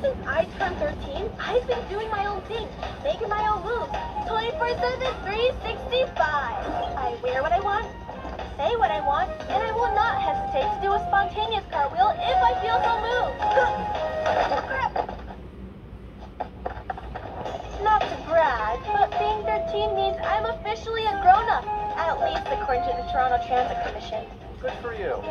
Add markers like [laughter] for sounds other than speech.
since I turned 13, I've been doing my own thing, making my own moves. 24-7, 365. I wear what I want, say what I want, and I will not hesitate to do a spontaneous cartwheel if I feel so moved. [laughs] Not to brag, but being 13 means I'm officially a grown-up, at least according to the Toronto Transit Commission. Good for you.